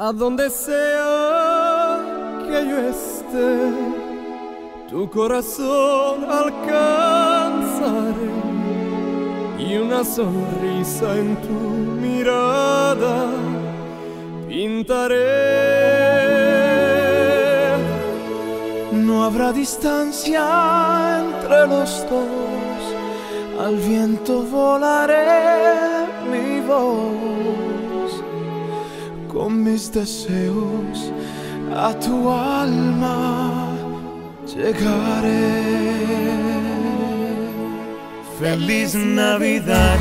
A donde sea que yo esté, tu corazón alcanzaré y una sonrisa en tu mirada pintaré. No habrá distancia entre los dos, al viento volaré mi voz con mis deseos a tu alma llegaré. Feliz Navidad,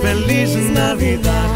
feliz Navidad,